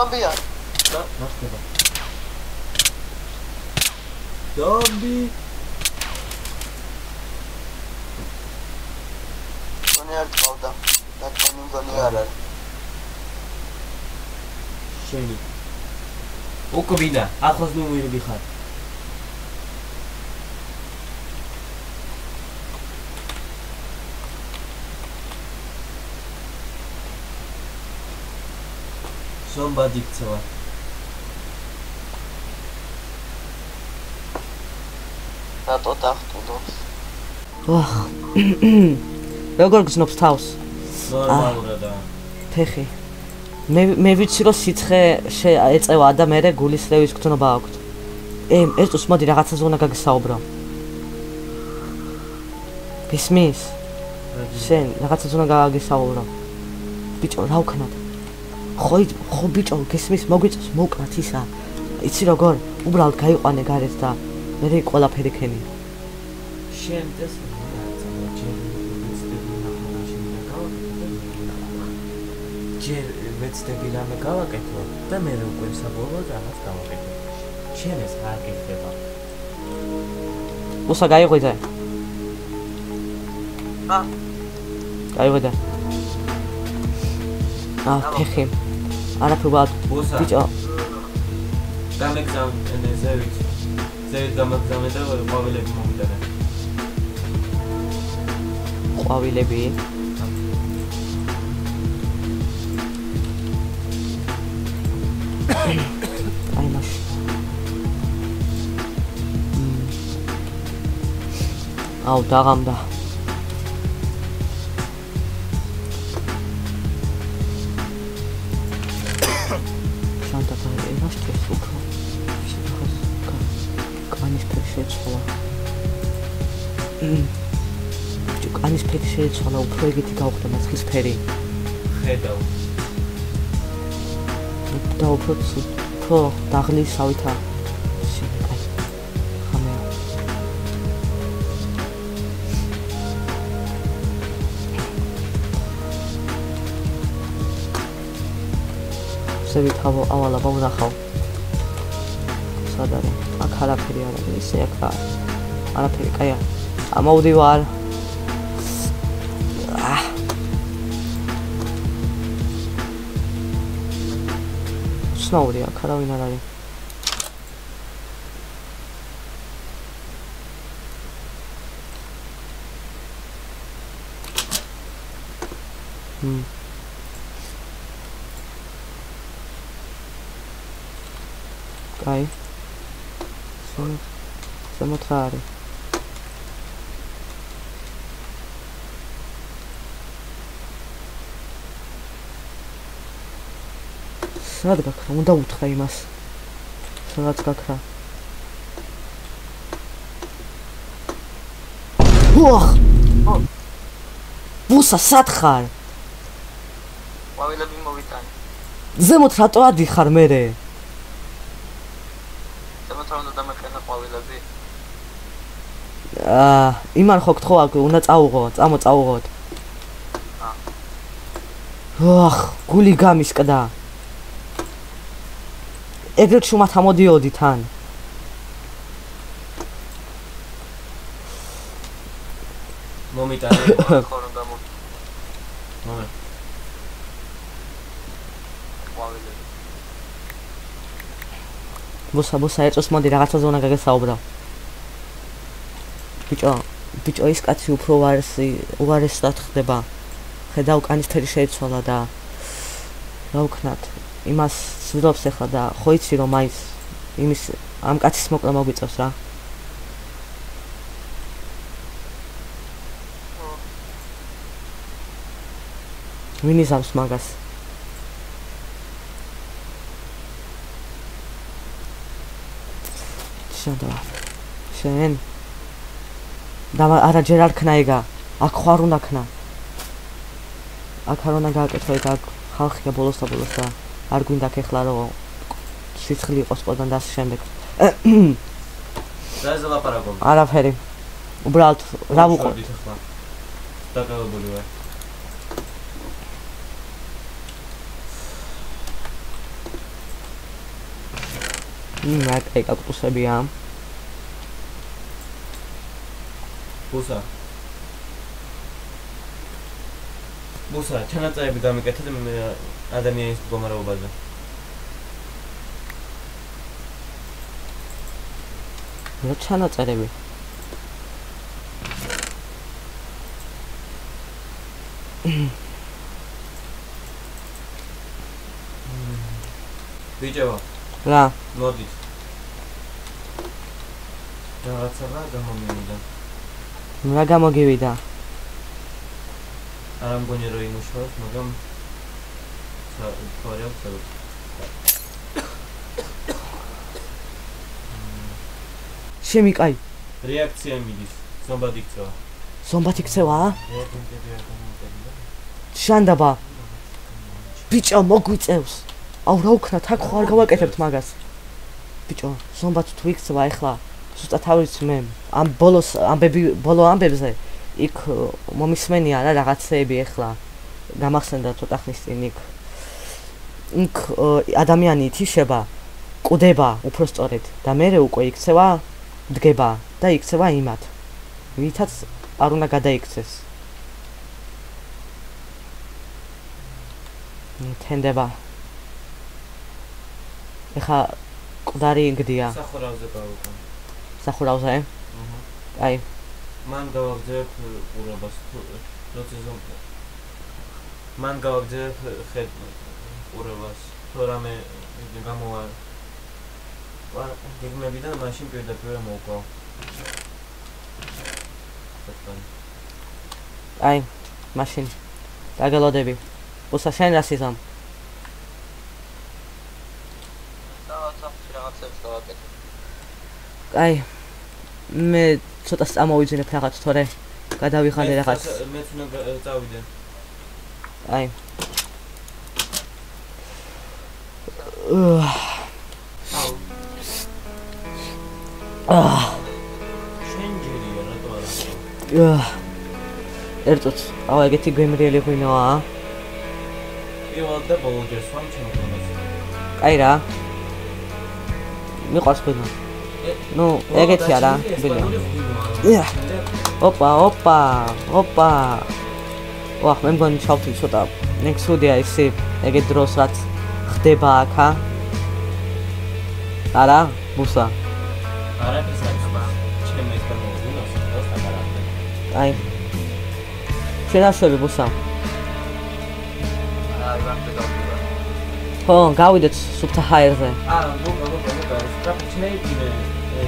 ზომბია. და ნახდება. ზომბი მგონი არ ყავდა. და მგონი მგონი არ არის. შენი. უკბინა, ახლოს ნუმერები ხარ. ზომბადი ქცევა. რატო დახტულობს? ვახ. როგორ გზნობს თავს? ნორმალურადაა. ფეხი. მე მე ვიცი რომ სიცხე ეწევა და მე გულისრევის გზნობა აქვს. ე, ერთოს მოდი რაღაცაზე უნდა გაგესაუბრო. გისმის? შენ რაღაცაზე უნდა გაგესაუბრო. ბიჭო, რა ვქნათ? ხო, ხო ბიჭო, გისმის, მოგვიწევს მოკრათ ისა. იცი როგორ? უბრალოდ გაიყვანე გარეთ და მე ყველაფერი ქენი. შენ ეს ჯერ ვეცდები რამე გავაკეთო და მე უკვე საბოლოოდ რაღაც გავაკეთე. შენ ეს არ გიხდება. უსა გაიღვიდე. ა გაიღვიდე. ა ფეხი. არაფერ ვარ. უსა ბიჭო, გამეგზავნე ზევით. ზევით გამეგზავნე და ყვავილები მომიტანე. ყვავილები. აი მაშ. აუ დაღამდა. შანტა და იმას წეს უფრო. შეხოს კანის ფერი შეცვალა. ბიჭო, კანის ფერი შეცვალა, უფრო ეგეთი გავხდა მასხის ფერი. ხედავ. და უფრო უფრო დაღლისავითა. ზევით ავალ ავალა ბავნახავ. სად არის? აქ არაფერი არ არის, ისე აქ არ. არაფერი, კაია. ამოვდივარ. აა ცნაური აქ არავინ არ არის. მ კაი. სულ ზემოთ რა არის? სად გაქრა? უნდა უთხრა იმას. სადაც გაქრა. უახ! ბუსა სად ხარ? ყვავილები მოვიტანე. ზემოთ რატო ადიხარ მერე? უნდა დამეყენა ყვავილები? აა, იმან ხო გთხოვა, უნდა წაუღო, წამო წაუღოთ. აა. უახ, გული გამისკდა. ეგრეთ შუმათ ამოდიოდი თან. მომიტანე. ხო რომ გამო მომე. ყვავილები. ბოსა ბოსა ეწოს მოდი რაღაცაზე უნდა გაგესაუბრო. ბიჭო, ბიჭო ის კაცი უფრო უარესი, უარესად ხდება. ხედავ კანისტერი შეიცვალა და რა ვქნათ? იმას ზრდობს ახლა და ხო იცი რომ აი იმის ამ კაცის მოკლა მოგვიწევს რა. ვინ იზამს მაგას? შენდა. შენ. და არა ჯერ არ ქნა ეგა. აქ ხარ უნდა ქნა. აქ არ უნდა გააკეთო ეგ აქ ხალხია ბოლოს და ბოლოს და არ გვინდა ქეხლა რომ სიცხლი იყოს ყველგან და ასე შემდეგ. რა ზელაპარაკობ? არაფერი. უბრალოდ რა ვუყო? დაკავებული ვარ. მ აი კაქტუსებია ბუსა ბუსა ჩანაწერი გამიკეთეთ მე ადამიანის მდგომარეობაზე. რა ჩანაწერები? ბიჭებო რა? მოდით. რაღაცა რა გამომივიდა რა გამოგივიდა? არ ამგონი რომ იმუშავებს მაგრამ თორე აქვს შემიკაი რეაქცია მიდის. ზომბად იქცევა. ზომბად იქცევა? შანდაბა. ბიჭო მოგვიწევს. აუ რა უქნათ აქ ხო არ გავაკეთებთ მაგას. ბიჭო ზომბად თუ იქცევა ეხლა ზუსტად თავის მე ამ ბოლოს ამბები ბოლო ამბებზე იქ მომისმენია რა რაღაცეები ეხლა გამახსენდა ცოტა ხნის წინ იქ იქ ადამიანი ითიშება ყდება უფრო სწორედ და მე უკვე იქცევა დგება და იქცევა იმათ. ვითაც არ უნდა გადაიქცეს. თენდება. ეხა ყდარი გდია. სახურავზე გავუკან სახურავზე აჰა აი. მან გავაგზავნებ ყურებას როცა ზომ მან გავაგზავნებ ხედ ყურებას თორემე გამოვა გეგმებიდან მაშინ პირდაპირ მოვყვა. აი, მაშინ დაგელოდები. უსა შენ რა სიზამ? აი, მე ცოტა წამოვიძინებ რაღაც თორე გადავიხადე რაღაც. მეც უნდა წავიდე. აი. აა შენჯერია რატო არა ერთოც აუ ეგეთი გემრიელი ღვინოა პირველ და ბოლო ჯერ სვამ ჩემს კაი რა მიყვარს ღვინო ნუ ეგეთი არა ბილა ოპა ოპა ოპა ვახ მე მგონი ჩავთვლი ცოტა ნექსუდია ისი ეგეთ დროს რაც ხდება აქა არა ბუსა არაფერს არ ხება. ჩემი ეს გამოვიდოს, რომ საგარაფე. აი. შენაშვები ბუსა. აი, ვახტე გავიდა. ხო, გავიდეთ სუფთა ჰაერზე. აა, მოგა, მოგა, მოგა. სტრაფი ჩნეიდინე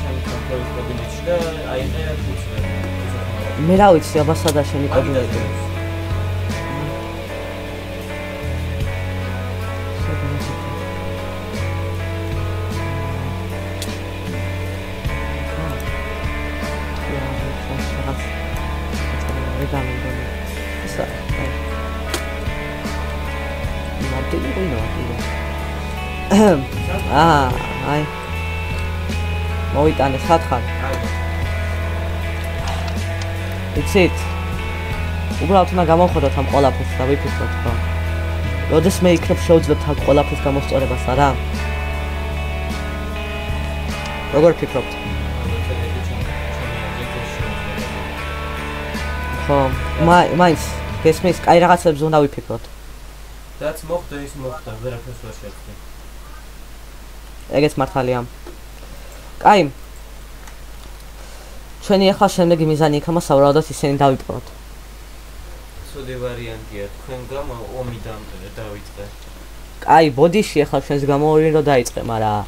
ჩემი კონტროლის კაბინეტში და აი მე ფუცე. მე რა ვიცი, აბა სადა შენი კაბინეტი? აა, აი. მოიტანე სათხარ. იცით? უბრალოდ უნდა გამოხოდოთ ამ ყოლაფერს და ვიფიქროთ, ხო? როდეს მე იქნებ შეუძლებთ ამ ყოლაფერს გამოსწორებას, არა? როგორ ფიქრობთ? ხო, მაი, მაინც გესმის, კაი რაღაცებს უნდა ვიფიქროთ. რაც მოხდა ის მოხდა, ვერაფერს ვერ შეხვდი. ეგეც მართალია. კაი. ჩვენი ახლა შემდეგი მიზანი იქნება საუბრობთ ისინი დავიპყროთ. სუდი ვარიანტია, თქვენ გამო ომი დავიწყე. კაი, ბოდიში ახლა ჩვენს გამო ორი რო დაიწყე, მაგრამ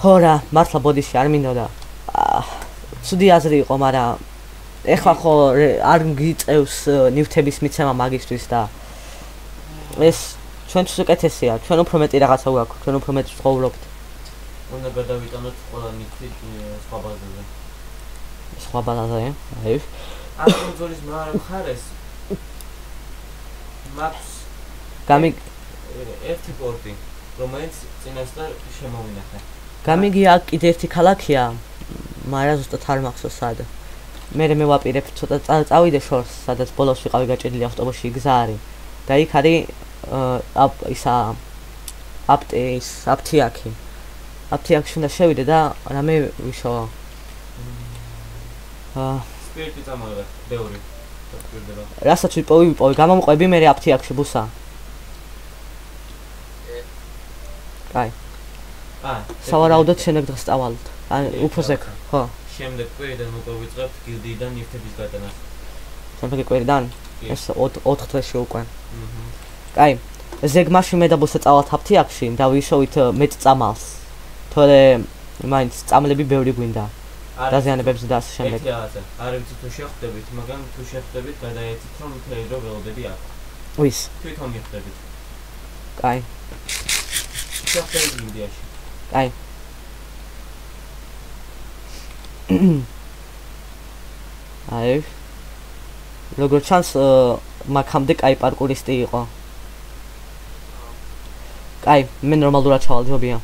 ხო რა, მართლა ბოდიში არ მინდოდა. აა, სუდი აზრი იყო, მაგრამ ეხლა ხო არ გიწევს ნივთების მიცემა მაგისტრის და ეს ჩვენთვის უკეთესია, ჩვენ უფრო მეტი რაღაცა გვაქვს, ჩვენ უფრო მეტი ცხოვრობთ. უნდა გადავიტანოთ ყველა ნივთი სხვა ბაზაზე. სხვა ბაზაზე? აი. აკონტროლის მაგრამ ხარეს. მაქს გამი ერთი პორტი, რომელიც წინასწარ შემოვინახე. გამიგი აქ კიდე ერთი ქალაქია, მაგრამ ზუსტად არ მახსოვს სად. მე მე ვაპირებ ცოტა წავიდე შორს, სადაც ბოლოს ვიყავი გაჭედილი ავტობუსში გზა არის. და იქ არის ისა აპტეის აფთიაქი. აფთიაქში უნდა შევიდე და რამე ვიშოვა. აა სპირტი წამოიღე, ბევრი. დაგვირდება. რასაც ვიპოვი ვიპოვი, გამომყვები მე აფთიაქში ბუსა. კაი, აა, სავარაუდოდ შემდეგ დღეს წავალთ. ან უფრო ზეკ, ხო. შემდეგ კვირიდან ვიწყებთ გილდიიდან ნივთების გატანას. შემდეგ კვირიდან ეს 4 დღეში უკვე. აჰა. კაი, ზეგმაში მე და ბუსა წავალთ აფთიაქში და ვიშოვით ე, მეტ წამალს. თორე მაინც წამლები ბევრი გვინდა. დაზიანებებს და ასე შემდეგ. ერთი რაღაცა, არ ვიცი თუ შეხვდებით, მაგრამ თუ შეხვდებით, გადაეცით რომ მთელი დრო ველოდები აქ. ვის? თვითონ მიხვდებით. კაი, შეხვდებით ინდიაში. კაი. აი. როგორ ჩანს მაგამდე კაი პარკურისტი იყო. კაი, მე ნორმალურად ჩავალ ჯობია.